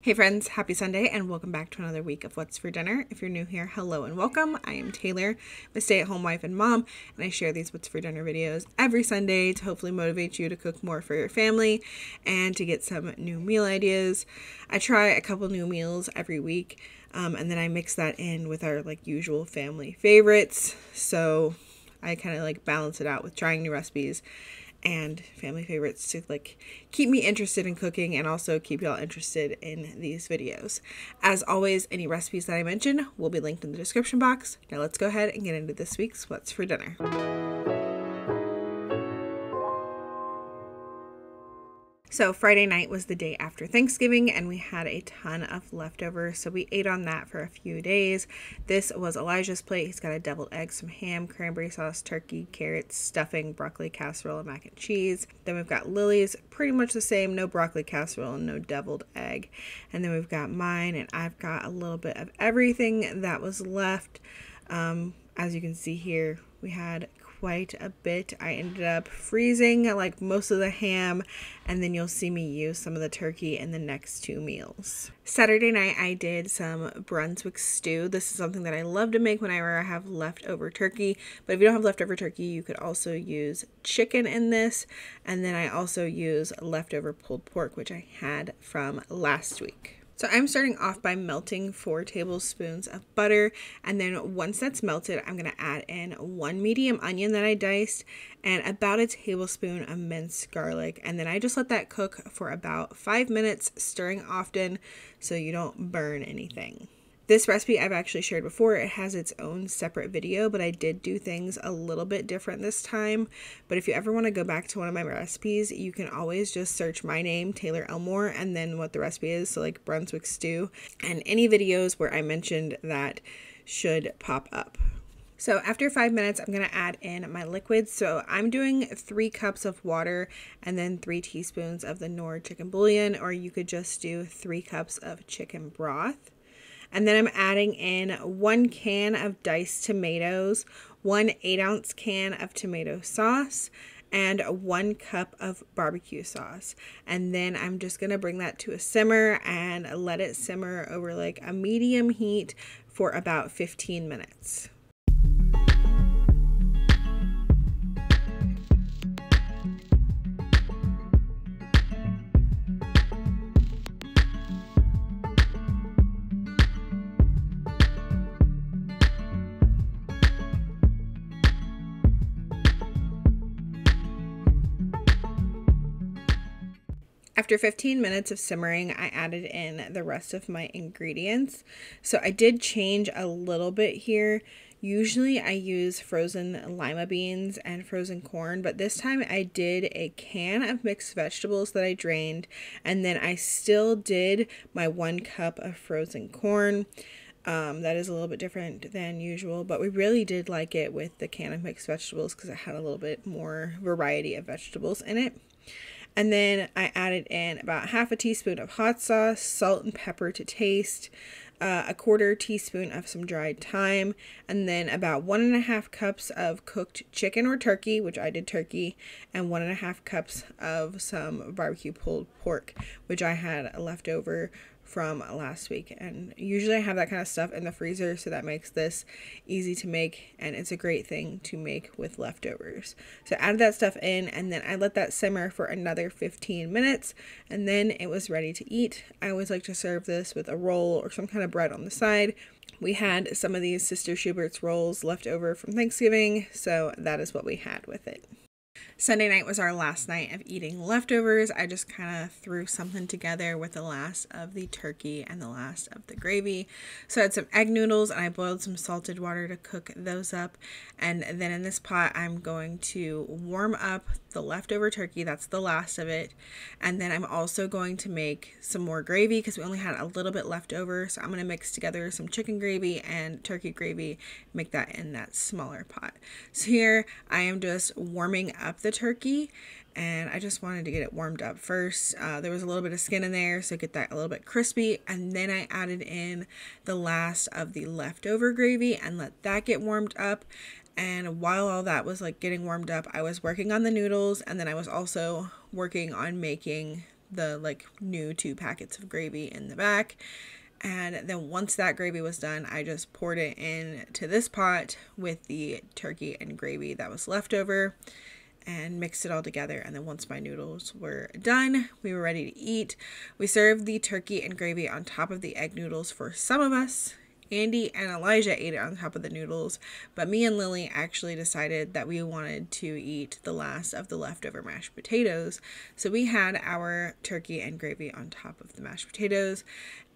Hey friends, happy Sunday and welcome back to another week of What's for Dinner. If you're new here, hello and welcome. I am Taylor, I'm a stay at home wife and mom, and I share these What's for Dinner videos every Sunday to hopefully motivate you to cook more for your family and to get some new meal ideas. I try a couple new meals every week um, and then I mix that in with our like usual family favorites. So I kind of like balance it out with trying new recipes and family favorites to like keep me interested in cooking and also keep y'all interested in these videos. As always, any recipes that I mention will be linked in the description box. Now let's go ahead and get into this week's What's for Dinner. So, Friday night was the day after Thanksgiving, and we had a ton of leftovers. So, we ate on that for a few days. This was Elijah's plate. He's got a deviled egg, some ham, cranberry sauce, turkey, carrots, stuffing, broccoli casserole, and mac and cheese. Then we've got Lily's, pretty much the same no broccoli casserole and no deviled egg. And then we've got mine, and I've got a little bit of everything that was left. Um, as you can see here, we had quite a bit. I ended up freezing like most of the ham, and then you'll see me use some of the turkey in the next two meals. Saturday night, I did some Brunswick stew. This is something that I love to make whenever I have leftover turkey, but if you don't have leftover turkey, you could also use chicken in this. And then I also use leftover pulled pork, which I had from last week. So I'm starting off by melting four tablespoons of butter. And then once that's melted, I'm going to add in one medium onion that I diced and about a tablespoon of minced garlic. And then I just let that cook for about five minutes, stirring often so you don't burn anything. This recipe I've actually shared before. It has its own separate video, but I did do things a little bit different this time. But if you ever want to go back to one of my recipes, you can always just search my name, Taylor Elmore, and then what the recipe is. So like Brunswick stew and any videos where I mentioned that should pop up. So after five minutes, I'm going to add in my liquids. So I'm doing three cups of water and then three teaspoons of the Knorr chicken bouillon, or you could just do three cups of chicken broth. And then I'm adding in one can of diced tomatoes, one eight ounce can of tomato sauce, and one cup of barbecue sauce. And then I'm just going to bring that to a simmer and let it simmer over like a medium heat for about 15 minutes. After 15 minutes of simmering, I added in the rest of my ingredients. So I did change a little bit here. Usually I use frozen lima beans and frozen corn, but this time I did a can of mixed vegetables that I drained, and then I still did my one cup of frozen corn. Um, that is a little bit different than usual, but we really did like it with the can of mixed vegetables because it had a little bit more variety of vegetables in it. And then I added in about half a teaspoon of hot sauce, salt and pepper to taste, uh, a quarter teaspoon of some dried thyme, and then about one and a half cups of cooked chicken or turkey, which I did turkey, and one and a half cups of some barbecue pulled pork, which I had left over from last week. And usually I have that kind of stuff in the freezer, so that makes this easy to make and it's a great thing to make with leftovers. So I added that stuff in and then I let that simmer for another 15 minutes and then it was ready to eat. I always like to serve this with a roll or some kind of bread on the side. We had some of these Sister Schubert's rolls left over from Thanksgiving, so that is what we had with it. Sunday night was our last night of eating leftovers. I just kind of threw something together with the last of the turkey and the last of the gravy. So I had some egg noodles and I boiled some salted water to cook those up. And then in this pot, I'm going to warm up the leftover turkey. That's the last of it. And then I'm also going to make some more gravy because we only had a little bit left over. So I'm going to mix together some chicken gravy and turkey gravy, make that in that smaller pot. So here I am just warming up the the turkey and I just wanted to get it warmed up first. Uh, there was a little bit of skin in there, so get that a little bit crispy. And then I added in the last of the leftover gravy and let that get warmed up. And while all that was like getting warmed up, I was working on the noodles and then I was also working on making the like new two packets of gravy in the back. And then once that gravy was done, I just poured it in to this pot with the turkey and gravy that was left over and mixed it all together. And then once my noodles were done, we were ready to eat. We served the turkey and gravy on top of the egg noodles for some of us. Andy and Elijah ate it on top of the noodles, but me and Lily actually decided that we wanted to eat the last of the leftover mashed potatoes. So we had our turkey and gravy on top of the mashed potatoes,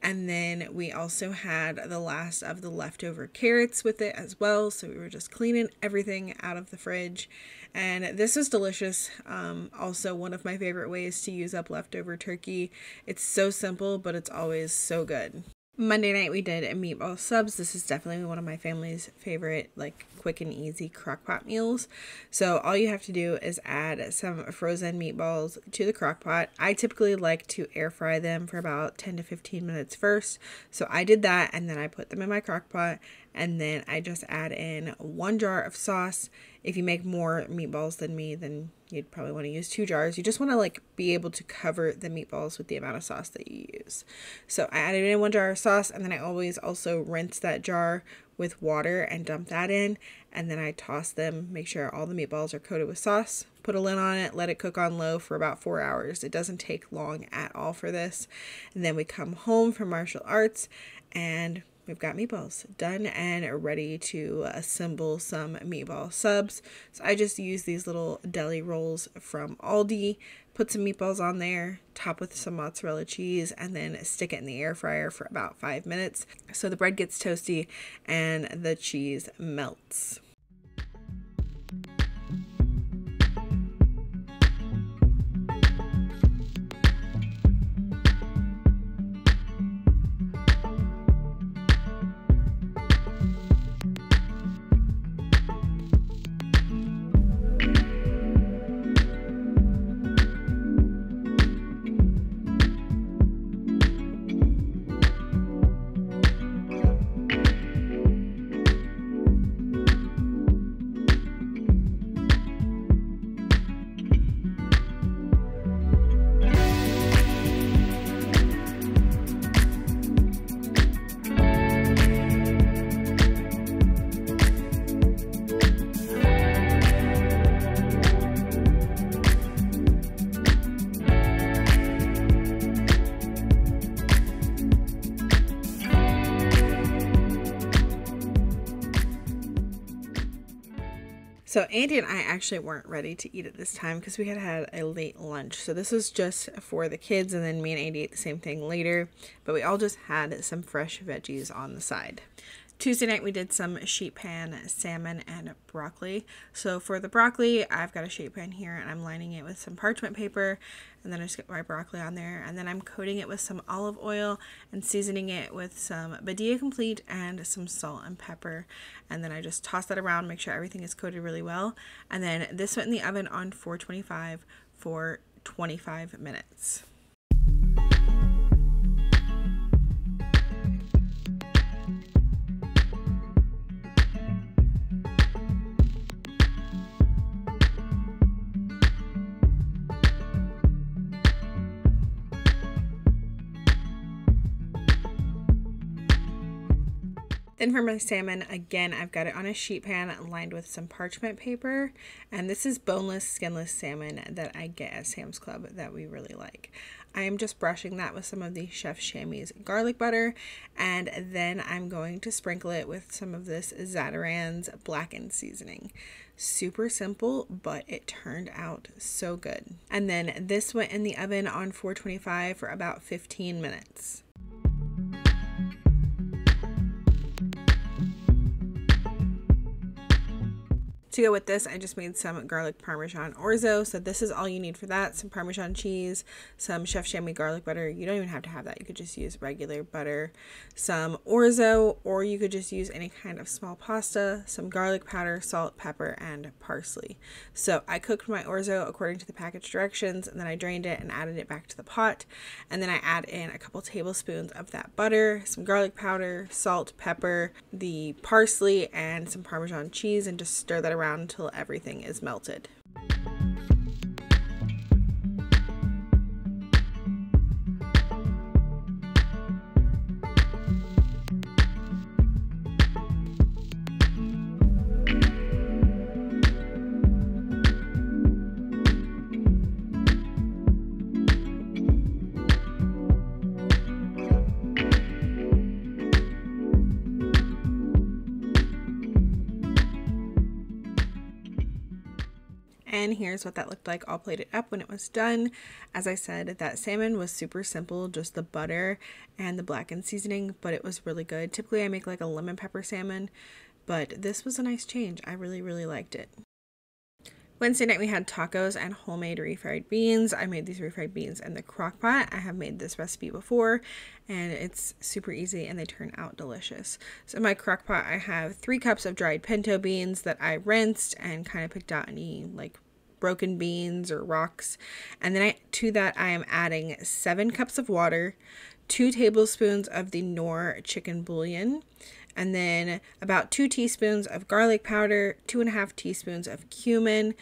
and then we also had the last of the leftover carrots with it as well. So we were just cleaning everything out of the fridge. And this was delicious. Um, also, one of my favorite ways to use up leftover turkey. It's so simple, but it's always so good. Monday night we did a meatball subs. This is definitely one of my family's favorite, like quick and easy crockpot meals. So all you have to do is add some frozen meatballs to the crockpot. I typically like to air fry them for about 10 to 15 minutes first. So I did that and then I put them in my crockpot and then I just add in one jar of sauce. If you make more meatballs than me, then you'd probably want to use two jars. You just want to like be able to cover the meatballs with the amount of sauce that you use. So I added in one jar of sauce and then I always also rinse that jar with water and dump that in and then I toss them, make sure all the meatballs are coated with sauce, put a lid on it, let it cook on low for about four hours. It doesn't take long at all for this. And then we come home from martial arts and we've got meatballs done and ready to assemble some meatball subs. So I just use these little deli rolls from Aldi, put some meatballs on there, top with some mozzarella cheese, and then stick it in the air fryer for about five minutes so the bread gets toasty and the cheese melts. So Andy and I actually weren't ready to eat at this time because we had had a late lunch. So this was just for the kids and then me and Andy ate the same thing later. But we all just had some fresh veggies on the side. Tuesday night we did some sheet pan salmon and broccoli. So for the broccoli, I've got a sheet pan here and I'm lining it with some parchment paper and then I just get my broccoli on there and then I'm coating it with some olive oil and seasoning it with some Badia Complete and some salt and pepper and then I just toss that around, make sure everything is coated really well and then this went in the oven on 425 for 25 minutes. Then for my salmon, again, I've got it on a sheet pan lined with some parchment paper. And this is boneless, skinless salmon that I get at Sam's Club that we really like. I am just brushing that with some of the Chef Shamy garlic butter. And then I'm going to sprinkle it with some of this Zatarain's blackened seasoning. Super simple, but it turned out so good. And then this went in the oven on 425 for about 15 minutes. To go with this, I just made some garlic parmesan orzo. So this is all you need for that. Some parmesan cheese, some Chef Shamy garlic butter. You don't even have to have that. You could just use regular butter, some orzo, or you could just use any kind of small pasta, some garlic powder, salt, pepper, and parsley. So I cooked my orzo according to the package directions, and then I drained it and added it back to the pot. And then I add in a couple tablespoons of that butter, some garlic powder, salt, pepper, the parsley, and some parmesan cheese, and just stir that around around until everything is melted. And here's what that looked like all plated up when it was done. As I said, that salmon was super simple, just the butter and the blackened seasoning, but it was really good. Typically I make like a lemon pepper salmon, but this was a nice change. I really, really liked it. Wednesday night we had tacos and homemade refried beans. I made these refried beans in the crock pot. I have made this recipe before and it's super easy and they turn out delicious. So in my crock pot I have three cups of dried pinto beans that I rinsed and kind of picked out any like broken beans or rocks. And then I, to that I am adding seven cups of water, two tablespoons of the Knorr chicken bouillon, and then about two teaspoons of garlic powder, two and a half teaspoons of cumin,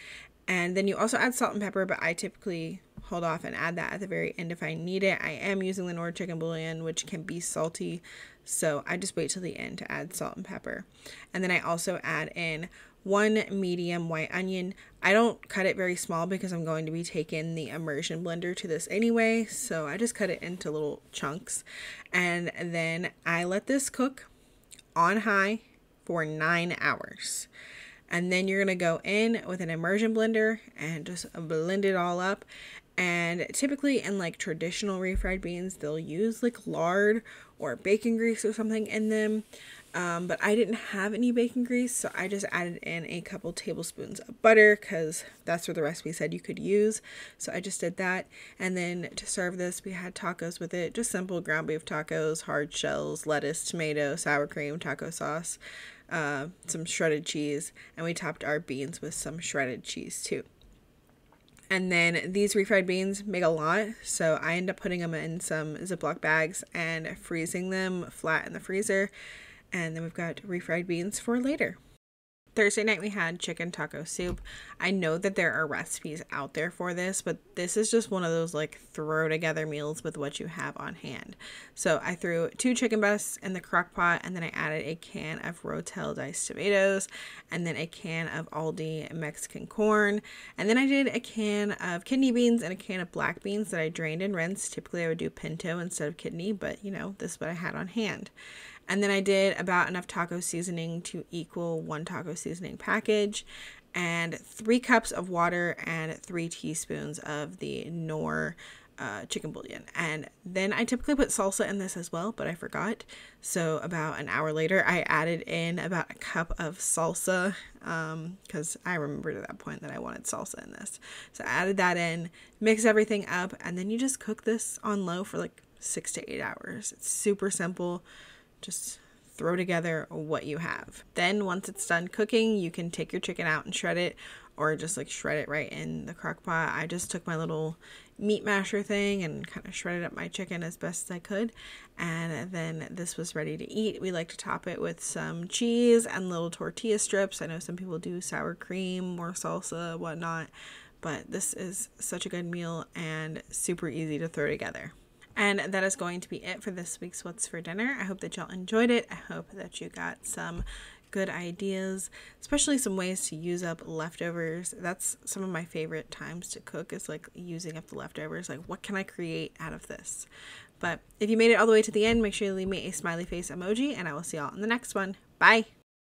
and then you also add salt and pepper, but I typically hold off and add that at the very end if I need it. I am using the Knorr chicken bouillon, which can be salty, so I just wait till the end to add salt and pepper. And then I also add in one medium white onion. I don't cut it very small because I'm going to be taking the immersion blender to this anyway, so I just cut it into little chunks. And then I let this cook on high for nine hours. And then you're going to go in with an immersion blender and just blend it all up. And typically in like traditional refried beans, they'll use like lard or bacon grease or something in them. Um, but I didn't have any bacon grease, so I just added in a couple tablespoons of butter because that's what the recipe said you could use. So I just did that. And then to serve this, we had tacos with it just simple ground beef tacos, hard shells, lettuce, tomato, sour cream, taco sauce, uh, some shredded cheese, and we topped our beans with some shredded cheese too. And then these refried beans make a lot, so I end up putting them in some Ziploc bags and freezing them flat in the freezer. And then we've got refried beans for later. Thursday night we had chicken taco soup. I know that there are recipes out there for this, but this is just one of those like throw together meals with what you have on hand. So I threw two chicken breasts in the crock pot and then I added a can of Rotel diced tomatoes and then a can of Aldi Mexican corn. And then I did a can of kidney beans and a can of black beans that I drained and rinsed. Typically I would do pinto instead of kidney, but you know, this is what I had on hand. And then I did about enough taco seasoning to equal one taco seasoning package and three cups of water and three teaspoons of the Knorr uh, chicken bouillon. And then I typically put salsa in this as well, but I forgot. So about an hour later, I added in about a cup of salsa because um, I remembered at that point that I wanted salsa in this. So I added that in, mix everything up, and then you just cook this on low for like six to eight hours. It's super simple just throw together what you have. Then once it's done cooking, you can take your chicken out and shred it or just like shred it right in the crock pot. I just took my little meat masher thing and kind of shredded up my chicken as best as I could. And then this was ready to eat. We like to top it with some cheese and little tortilla strips. I know some people do sour cream or salsa, whatnot, but this is such a good meal and super easy to throw together. And that is going to be it for this week's What's for Dinner. I hope that y'all enjoyed it. I hope that you got some good ideas, especially some ways to use up leftovers. That's some of my favorite times to cook is like using up the leftovers. Like, what can I create out of this? But if you made it all the way to the end, make sure you leave me a smiley face emoji, and I will see y'all in the next one. Bye.